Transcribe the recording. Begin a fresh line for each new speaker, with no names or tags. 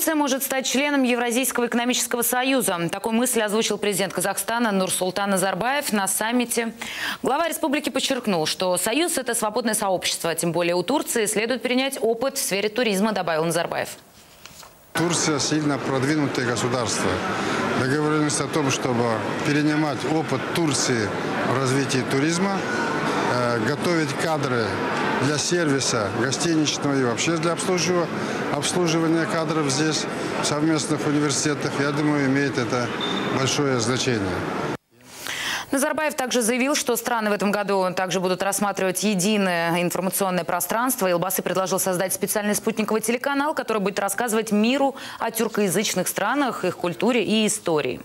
Турция может стать членом Евразийского экономического союза. Такую мысль озвучил президент Казахстана Нурсултан Назарбаев на саммите. Глава республики подчеркнул, что союз – это свободное сообщество. Тем более у Турции следует перенять опыт в сфере туризма, добавил Назарбаев.
Турция сильно продвинутое государство. Договоренность о том, чтобы перенимать опыт Турции в развитии туризма, э, готовить кадры для сервиса гостиничного и вообще для обслуживания, обслуживания кадров здесь, в совместных университетах, я думаю, имеет это большое значение.
Назарбаев также заявил, что страны в этом году также будут рассматривать единое информационное пространство. Илбасы предложил создать специальный спутниковый телеканал, который будет рассказывать миру о тюркоязычных странах, их культуре и истории.